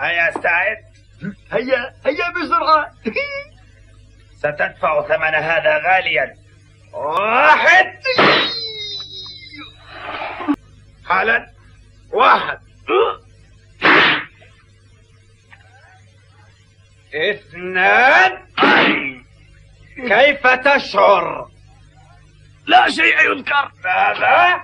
هيا استعد. هيا هيا بسرعة. ستدفع ثمن هذا غاليا. واحد. حالا. واحد. اثنان. كيف تشعر؟ لا شيء يذكر. ماذا؟